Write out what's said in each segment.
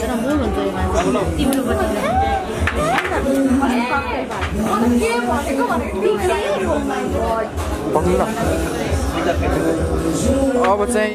내가 모르는 줄 알았어. 입으로 봤는데. Bóng lắm. Ờ, bật xe.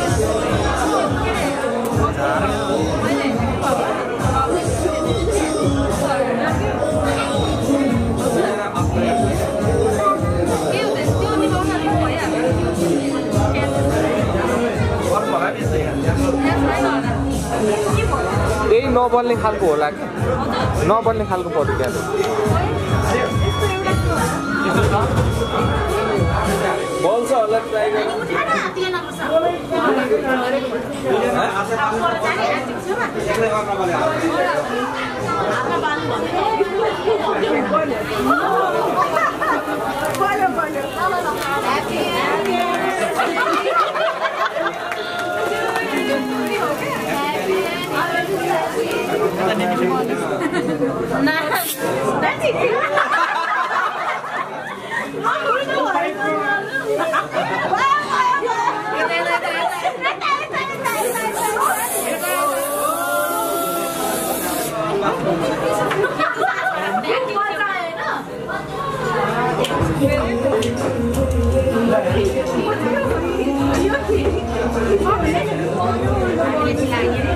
नबल्ने खालको होला कि? नबल्ने खालको पर्यो क्या? बल्छ होला ट्राई गर्नु 你又去？你又去？我明天去。你去哪里？